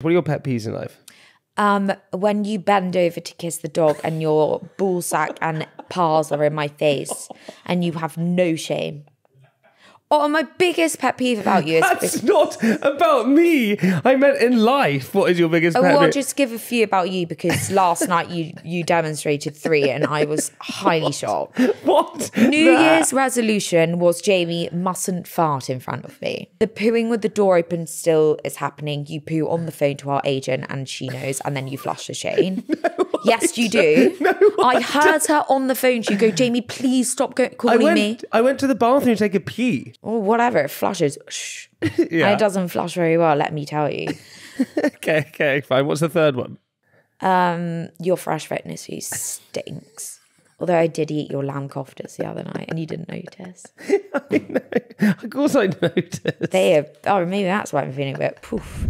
What are your pet peeves in life? Um, when you bend over to kiss the dog and your ball sack and paws are in my face and you have no shame. Oh, my biggest pet peeve about you is That's not about me. I meant in life. What is your biggest Oh, pet well, peeve? I'll just give a few about you because last night you you demonstrated three and I was highly shocked. What? New Nah. Year's resolution was Jamie mustn't fart in front of me. The pooing with the door open still is happening. You poo on the phone to our agent and she knows, and then you flush to Shane. Yes, you do. I heard her on the phone. She go, Jamie, please stop go- I calling went, me. I went to the bathroom to take a pee. Or whatever, it flushes. Shh. Yeah. It doesn't flush very well, let me tell you. Okay, okay, fine. What's the third one? Um, Your fresh fitness food stinks. Although I did eat your lamb koftas the other night and you didn't notice. I know. Of course I noticed. They are, oh, maybe that's why I'm feeling a bit poof.